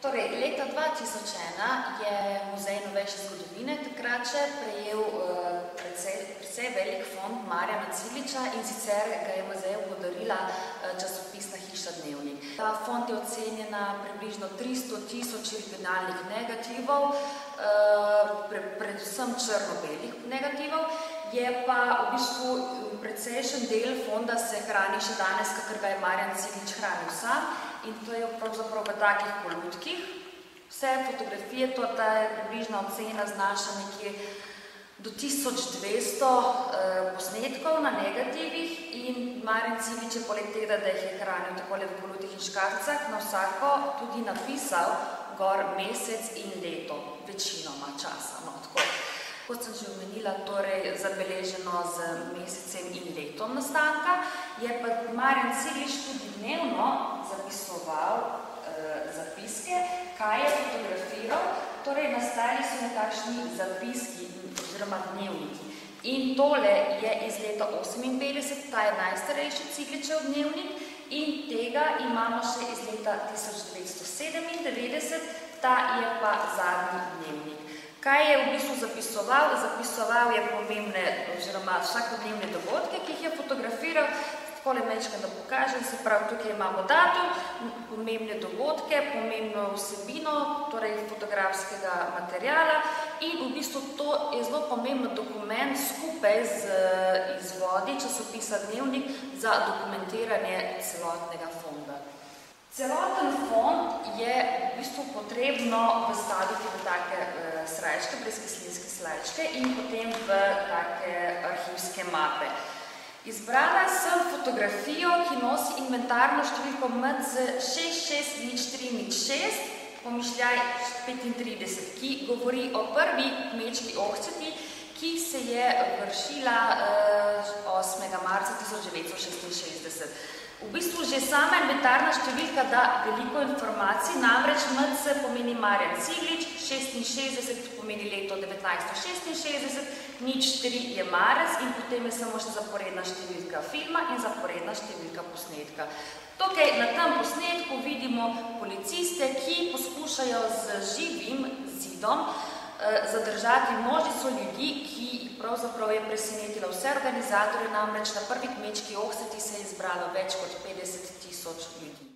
Torej, leta 2001 je Muzej novejše zgodovine takrat še prejel uh, precej, precej velik fond Marjana Ciliča in sicer ga je muzeju podarila uh, časopisna hiša Dnevnik. Ta fond je ocenjena približno 300 tisoč regionalnih negativov, uh, pre, predvsem črno-belih negativov, je pa v bistvu del fonda se hrani še danes, kakor ga je Marjan Cilič hranil sam in to je pravzaprav v takih polutkih. Vse fotografije, to ta je približna ocena znaša nekje do 1200 eh, posnetkov na negativih in Marin Cilič je poleg tega, da jih je hranil takole v polutih in škarcah, na vsako tudi napisal gor mesec in leto, večinoma časa. No, tako. Kot sem že omenila, torej zabeleženo z mesecem in letom nastanka, je pa Marin Cilič tudi dnevno zapisoval eh, zapiske, kaj je fotografiral, torej nastali so nekakšni zapiski oziroma dnevniki. In tole je iz leta 58, ta je najstarejši Cigličev dnevnik in tega imamo še iz leta 1997, ta je pa zadnji dnevnik. Kaj je v bistvu zapisoval? Zapisoval je pomembne oziroma vsakodnevne dogodke, ki jih je fotografiral, Takole mečka, da pokažem, se pravi, tukaj imamo datum, pomembne dogodke, pomembno vsebino, torej fotografskega materijala in v bistvu to je zelo pomembno dokument skupaj z izvodi časopisa Dnevnik za dokumentiranje celotnega fonda. Celoten fond je v bistvu potrebno vstaviti v take uh, srajčke, brezkislinske srajčke in potem v take arhivske mape. Izbrala sem fotografijo, ki nosi inventarno številko MC66036, pomišljaj 35, ki govori o prvi kmečki ohceti, ki se je vršila 8. marca 1966. V bistvu že sama inventarna številka da veliko informacij, namreč MC pomeni Marjan Ciglič, 66 pomeni leto 1966, nič 3 je Marec in potem je samo še zaporedna številka filma in zaporedna številka posnetka. Tukaj na tem posnetku vidimo policiste, ki poskušajo z živim zidom eh, zadržati množico ljudi, ki pravzaprav je presenetila vse organizatorje, namreč na prvi kmečki ohseti se je izbralo več kot 50 tisoč ljudi.